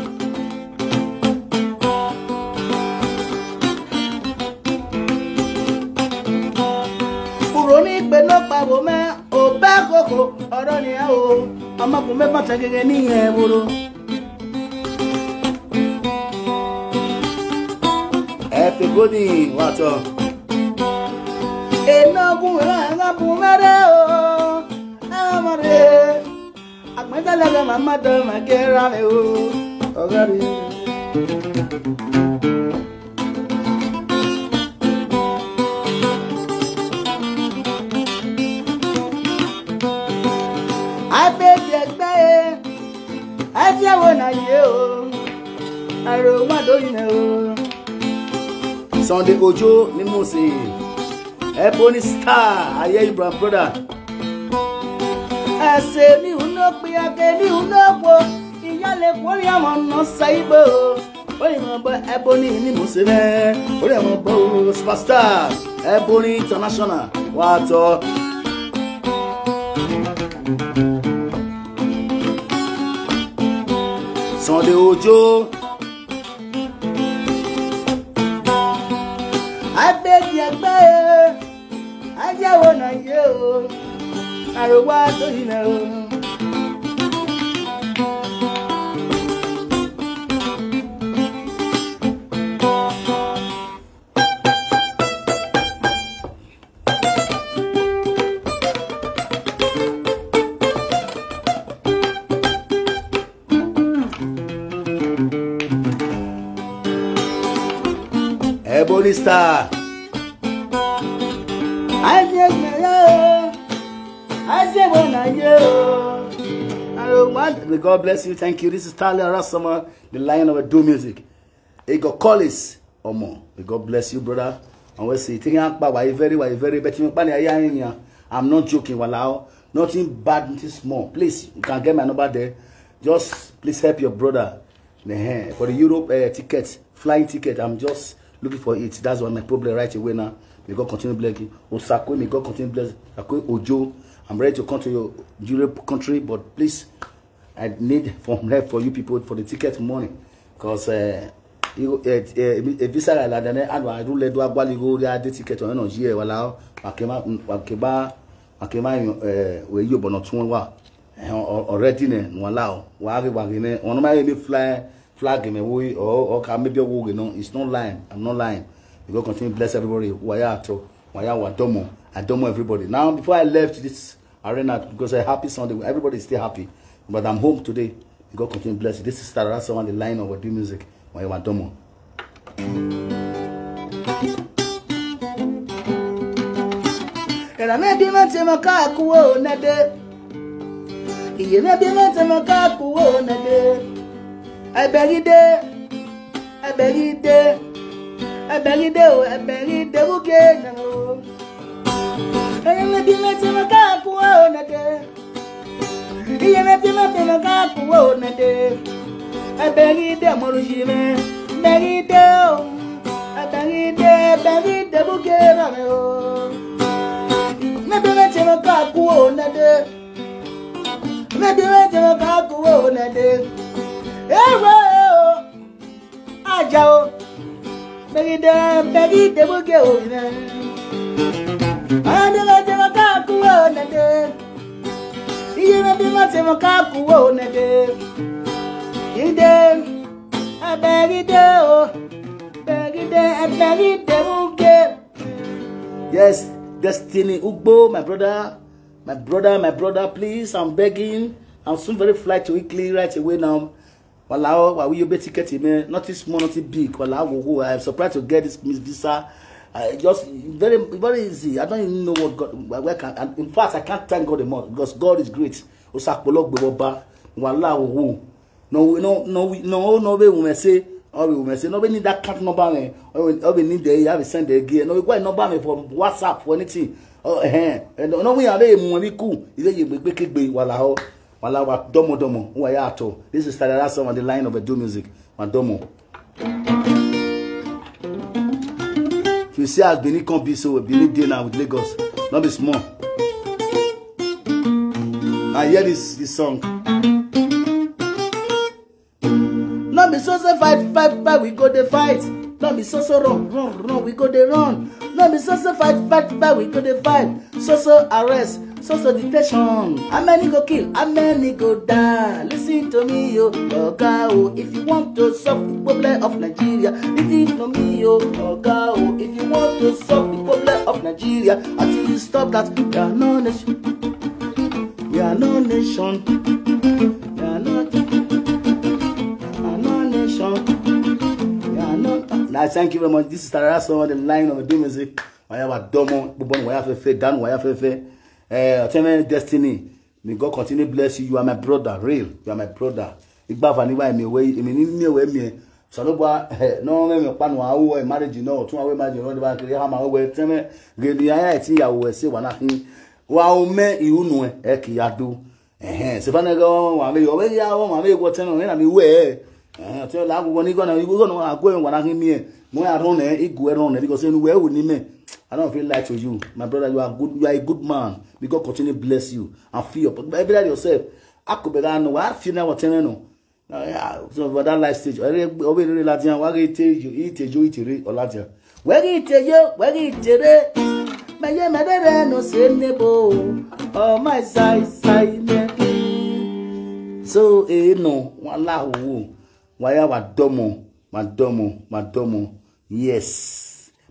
Speaker 2: mẹ́fàtà gẹ́gẹ́ ní ìhẹ́
Speaker 1: woro. ẹ̀fẹ̀ gòdì wàtọ̀.
Speaker 2: èmi ogun rẹ̀ ńlọ́pù mẹ́rẹ̀ o ẹ̀rọ̀mọ̀rẹ̀ àgbẹ̀tẹ̀lẹ̀kẹ̀ màmá
Speaker 1: Bojo ní music Ebony Star ayé Ibrahim brother.
Speaker 2: ẹsẹ̀ mi ò ná pé ake mi ò ná po ìyálẹ̀ kórè àwọn ọ̀nà ṣàìbò orí àwọn ọgbọ Ebony ní music rẹ
Speaker 1: orí àwọn ọgbọ superstar Ebony international wà á tọ́. Sunday Ojo.
Speaker 2: ayé o àròwá tó jìnnà o.
Speaker 1: Ebony Star. God bless you. Thank you. This is Talia Rasama, the lion of Do Music. Ego Collis, Omo. May God bless you, brother. And we see. Think I'm very, very, very better. I'm not joking. Walao. Nothing bad, nothing small. Please, you can get my number there. Just please help your brother. For the Europe uh, ticket, flying ticket, I'm just looking for it. That's why my problem right away now. May God continue blessing. Osakwe, may God continue blessing. Ojo, I'm ready to come to your Europe country, but please I need from there for you people for the ticket money because uh, ebisa la ladane alo adu I do agbali go ya the ticket on na ye wala akema akeba akema eh we yo bono tun wa already ne wala o wa ri wa ri ne won ma any fly flag me we or or can maybe wo no it's not lying i'm not lying you go continue bless everybody are to. waya atro waya wadomo adomo everybody now before i left this arena because i happy sunday everybody is still happy But I'm home today. God continue to bless you. This is Tara someone the line of do music. When you want more.
Speaker 2: Era me bi mate maka kuwo na de. Iye me bi mate maka kuwo na de. I bury de. I bury de. I bury de. I beg you, de uge na o. Era me bi mate maka kuwo na de. Iyeme pime pime ka kuwe onete Eberide morushime Beride o Eberide beride buke rame o Nebime cheme ka kuwe onete Nebime cheme ka kuwe onete Ewe o Aja o Beride beride buke onete Nebime cheme ka kuwe onete ihe dimatimkakuwe onede ide eberide o beride eberide uge
Speaker 1: yes destiny ugbo my brother my brother my brother please i'm begging i'm soon very fly to weekly right away now walao wawiyobe ticket ime nothing small nothing big walao wowo i'm surprised to get this miss visa I just very very easy. I don't even know what God. Where can, and in fact, I can't thank God enough because God is great. Osapologbe Baba, Wala Owo. No, no, no, no, no. We women say, all we women say, nobody need that card number. Man, nobody need there. You have to send the again. No, we go number me from WhatsApp for anything. Oh, eh, And eh. No, we are there. Money cool. Is it you make big be Wala Owo? Wala Owo. Domo domo. Who are you at all? Oh? This is Tadara song on the line of a do music. Domo you see as benin come be so benin dey now with lagos no be small i hear this this song
Speaker 2: no be so so fight fight fight we go dey fight no be so so run run run we go dey run no be so so fight fight fight we go dey fight so so arrest so so depression how many go kill how many go die listen to me o oh, oga o oh. if you want to solve the problem of nigeria listen to me o oh, oga o if you want to solve the problem of nigeria until you stop that We are no nation We are no nation you
Speaker 1: are no nation you are no. na thank you very much this is Tarara Sawah the line of the music wàyà wà dọ́mọ gbogbo wàyà fẹ́fẹ́ dánù wàyà fẹ́fẹ́ uh, eh, attainment destiny may god continue bless you you are my brother real you are my brother igbafa vaniwa mi we. èmi ní mi we mi. ẹ náà mẹmẹ panu àwọ ẹ marriage náà tún àwọ marriage náà dìbà kiri hama ọwọ ẹ tẹmẹ gèlè ayé àti ìyàwó ẹ sí wàhálà kí wà ó mẹ ìhùnù ẹ ẹ kì í ya dó ẹhẹn sèpánẹgẹ wọn wà mí ọwọ ìyá wọn wà mí ìwọ tẹmẹ wọn yẹn àmì wẹ ẹ ẹhẹn ọtí ọlá àgùgbọ ní gọnà ìgbọgọnà àgọ ẹ wọn àgọ ẹ wọn àgọ ẹ wọn àgọ ẹ wọn àgọ ẹ wọn àgọ ẹ wọn àgọ ẹ wọn àgọ ẹ wọn àgọ ẹ wọn àgọ ẹ wọn àgọ ẹ wọn I don't feel like to you. My brother, you are good, you are a good man. May God continue to bless you and fill up. But every day yourself, I could be no why funeral was telling no. So for that life stage, ọbẹ̀ ìrere láti yan, wáyé ìtẹ̀jọ́ ìtẹ̀jọ́ ìtẹ̀rẹ́ ọ̀làjà. Wẹ́rẹ́ ìtẹ̀jọ́ wẹ́rẹ́ ìtẹ̀rẹ́ mẹ̀yẹ mẹ́rẹ́rẹ́ nù sí níbo ọmọ ìsà ìsà ilẹ̀. So èèyàn wọn láhùwù wáyà wà dọ́mọ wà dọ́mọ wà dọ́mọ yes.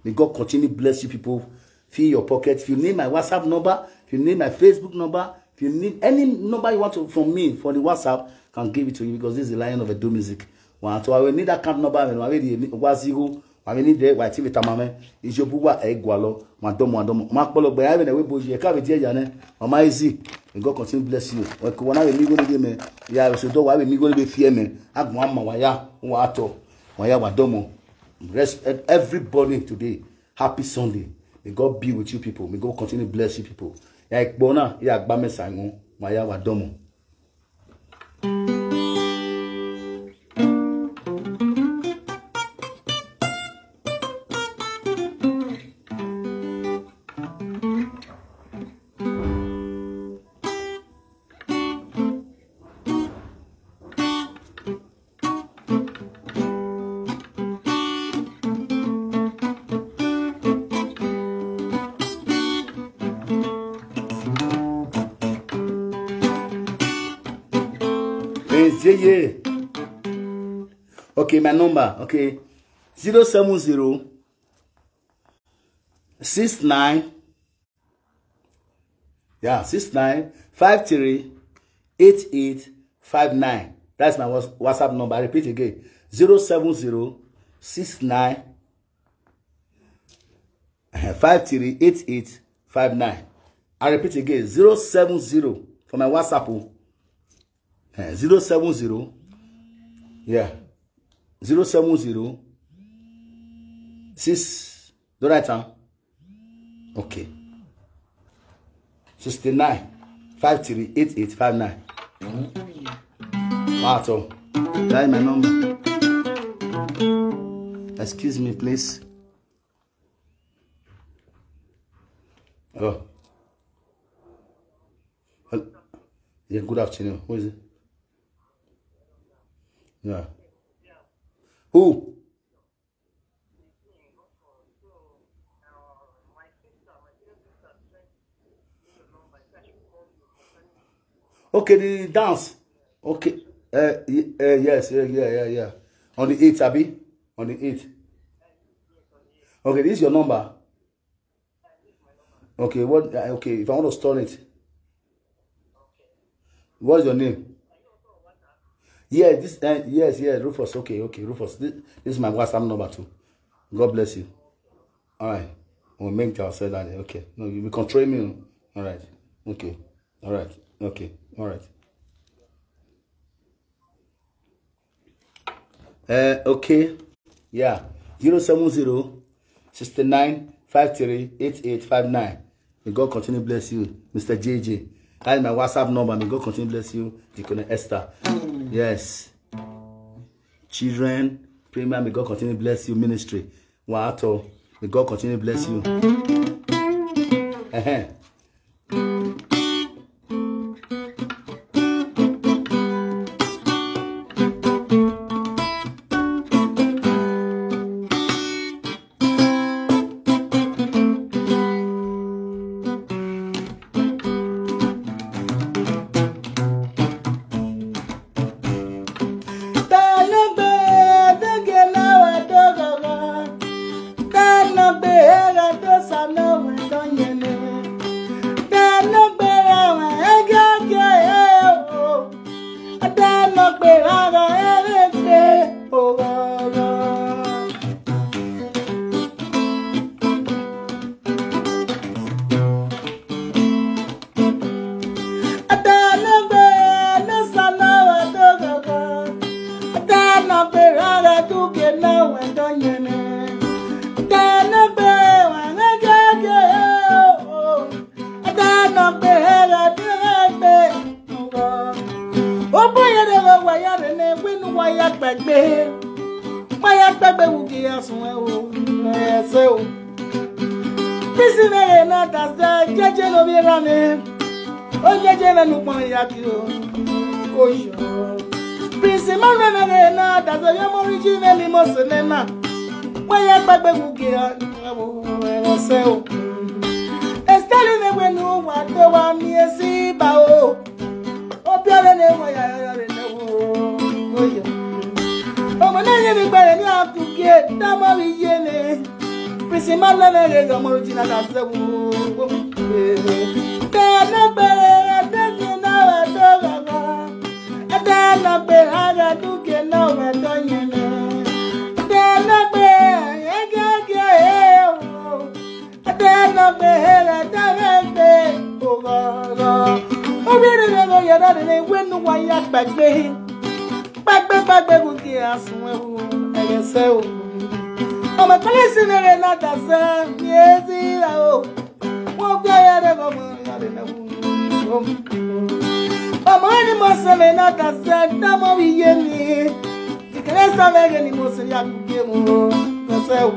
Speaker 1: May God continue bless you people. Fill your pocket. If you need my WhatsApp number, if you need my Facebook number, if you need any number you want to, from me for the WhatsApp, can give it to you because this is the lion of Edo music. Well, so I will need that card number. I will need one zero. I will need that. white TV tamame. Ijobu wa egwalo. Madomo madomo. Makbolo boy. I will never boji. Eka viti jane. Mama easy. May God continue bless you. Eko wana we migo ni me. Ya we so do wa we migo ni be fear me. Agwa mama wa ya wa ato wa ya wa domo. Respect everybody today. Happy Sunday. May God be with you people. May God continue to bless you people. Ya ikbona, ya agbamesa ngon, maya wa domo. Thank you. Okay, my number. Okay. zero zero seven six nine. yeah six nine five three eight eight five nine. that's my whatsapp number I repeat again zero zero seven six nine five three eight eight five nine. I repeat again zero seven zero for my whatsapp oh. eh, Zero seven zero. yeah zero seven zero six do right hand okay sixty nine five three eight eight five nine wow so that is my number excuse me please oh hello yeah good afternoon who is it yeah. Who? Okay, the dance. Okay. Uh, uh, yes, yeah, yeah, yeah, On the 8th, Abby? On the 8th. Okay, this is your number. Okay, what? Uh, okay, if I want to store it. What's your name? yes this uh, yes yes Rufus okay okay Rufus this, this is my WhatsApp number too God bless you all right we'll make ourselves that okay no you will control me all right okay all right okay all right uh okay yeah zero seven zero sixty nine five three eight eight five nine God continue bless you Mr. JJ. That is my WhatsApp number. May God continue to bless you, Deacon Esther. Yes. Children, Premier, may God continue to bless you, ministry. Wato, may God continue to bless you. Uh -huh.
Speaker 2: yé rán mi ó jẹjẹ lẹnu pọn ìyá o kò yọ. Prince Emmanuel na dàtọ̀ yẹ mo rí jíne ni mo sì ní náà wọ́n yẹ gbàgbé gùgì ẹ̀rọ̀sẹ̀ o. Estelle n'egbe nu wa tó wa mi esi ba o. Obi ọ̀rẹ́ na-enwe ya ọ̀rẹ́ rẹ̀ n'ewu o. Ọmọ náà yẹ mi gbẹ̀rẹ̀ ní àkùkì ẹ̀ dámọ́ iye ni mkpịsị mmanụ na-ere dọmụrụ ji na na-asị gwugwu tena gbere etezi na weta ghọgọ etena gbere ara duke na weta nyere tena gbere ege ege e ewu etena gbere tere gbe ụgọrọ obìnrin rẹ̀ lọ yẹ̀rọ rẹ̀ lè wé nu wáyà gbàgbé gbàgbé gbàgbé gòkè àsùnwẹ̀wò mama kalesi nere na dasa miezi la o mo gbe yere mama ya de na mu mama ni mo se me na dasa da mo wi ye ni kalesa me ni mo se ya gbe mu dasa o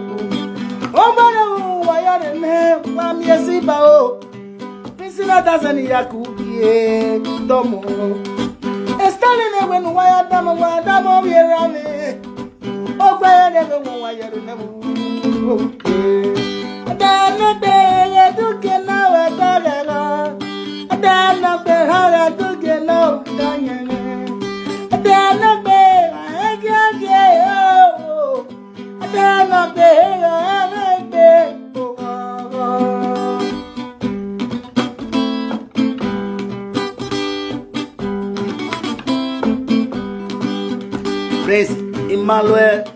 Speaker 2: o ba na o wa ya de me wa miezi ba o Pisi na dasa ni ya ku ye domo Estale ne wenu wa ya damo wa damo wi ra me ogbe ne be
Speaker 1: Emmanuel.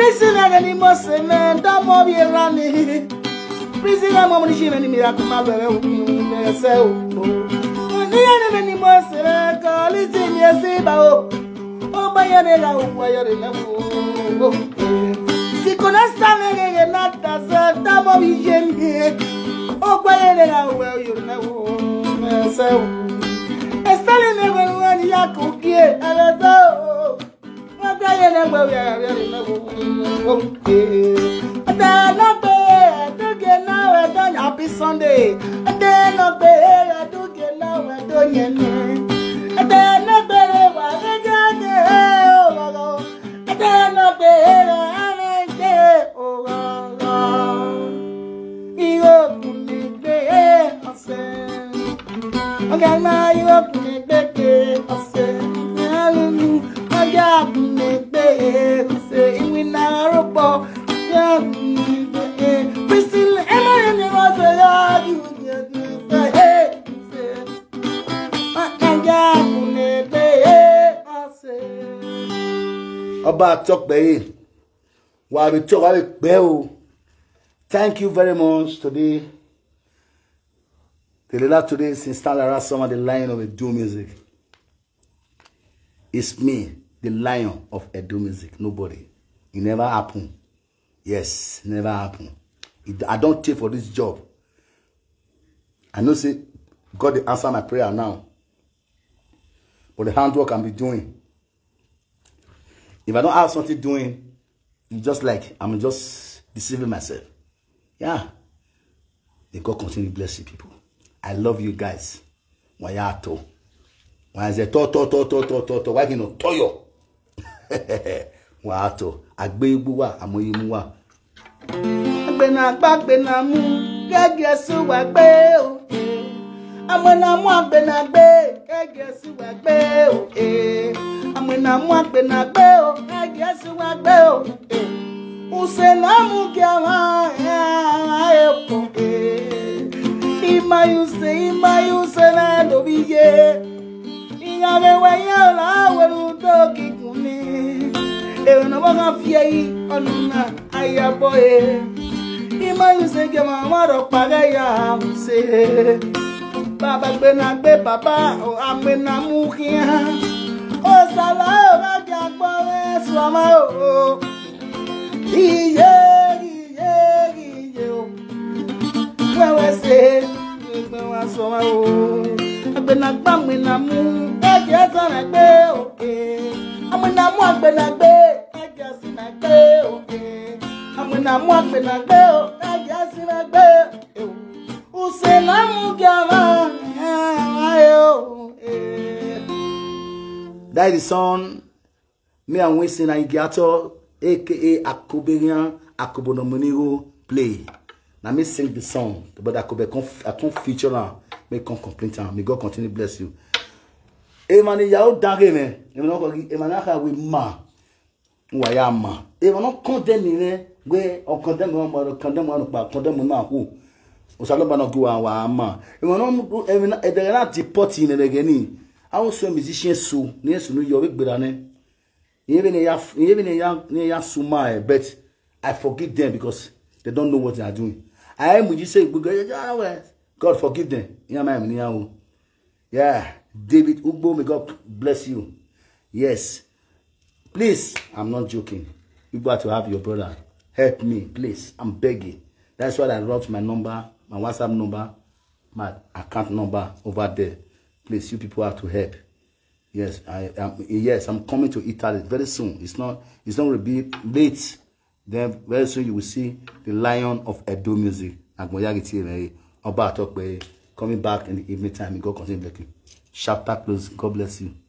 Speaker 2: Priscila veni mose me da mo bi rani. Priscila mo ni shimeni mi akuma bebe o mi me se o. Oni ene veni mose me ko li ti mi esi ba o. O ba ya ne la o wa ya ne na mo. Si konasta me ge ge na ta se da mo bi je mi. O ba ya ne la o wa ya ne o me ya ko kie abẹ́yẹ lẹ́gbẹ̀ẹ́ wíyà abẹ́yẹ lẹ́gbẹ̀ẹ́ òkè. ẹ̀dẹ̀ lọ́gbẹ̀ ẹ̀dọ́gẹ̀ náà ẹ̀dọ́yìn àbí sunday ẹ̀dẹ̀ lọ́gbẹ̀ ẹ̀dọ́gẹ̀ náà ẹ̀dọ́yìn ní. ẹ̀dẹ̀ lọ́gbẹ̀ wà ẹ̀dẹ̀ ẹ̀dẹ̀ ọ̀rọ̀ ẹ̀dẹ̀ lọ́gbẹ̀ ẹ̀dẹ̀ ọ̀rọ̀ ìyókù ní gbé ọ̀sẹ̀ ọ̀gá náà ìyókù ní gbé ọ̀sẹ̀ ẹ̀rù
Speaker 1: ọba àtọpẹ yìí wà á tọ wà á pẹ o thank you very much today the leader today is Star Larasoma the line of the do music it's me the lion of Edo music. Nobody. It never happened. Yes, never happened. It, I don't take for this job. I know say God dey answer my prayer now. But the handwork I'm be doing. If I don't have something doing, it's just like I'm just deceiving myself. Yeah. May God continue blessing people. I love you guys. Wayato. Why is it to to to to Why you know to wọn á tọ àgbé igbó wà àmọ́ imú wà.
Speaker 2: àgbẹ̀nà àgbàgbẹ̀nà mú gẹ́gẹ́ sí wà gbé o àmọ̀nà mú àgbẹ̀nà gbé gẹ́gẹ́ sí wà gbé o àmọ̀nà eh. mú àgbẹ̀nà gbé o gẹ́gẹ́ sí wà gbé o usenamu kẹwà ẹ̀ẹ́dẹ́gbò imayuse imayuse náà eh. lóbi yé ìyàwó ẹ̀wẹ̀ yẹn ò láwẹ̀rù tó kíkọ́ ewe na waga fie yi ọnụ na ahịa bọye ime yuse gị ma nwarọ kpaga ya se baba gbe na gbe baba agbe na mụhi ha ọsala ọra gị agbanwe sụọma o iye iye iye o nwewe se gbewa sụọma o agbe na gbanwe na mụ eji na gbe oke amụna mụ agbe gbe si na gbe
Speaker 1: that is on me and Winston sing aka akoberian akobonomoniro play na me sing the song but akobe i can't feature am Me come complete am may god continue bless you emani yahoo dare me emani aka we ma wa ya ma e wono condemn ne we o condemn wa ma condemn wa pa condemn ma ko o sa lo ba no ki wa wa ma e wono e de na ti pot ni de geni awo so musician so ni so no yo we gbera ne even ya even ya ni ya suma e but i forgive them because they don't know what they are doing i am you say god forgive them yeah my yeah david ugbo may god bless you yes Please, I'm not joking. You got to have your brother. Help me, please. I'm begging. That's why I wrote my number, my WhatsApp number, my account number over there. Please, you people have to help. Yes, I am. Yes, I'm coming to Italy very soon. It's not. It's not going to be late. Then very soon you will see the Lion of Edo music. Coming back in the evening time. God continue blessing. Sharp close. God bless you.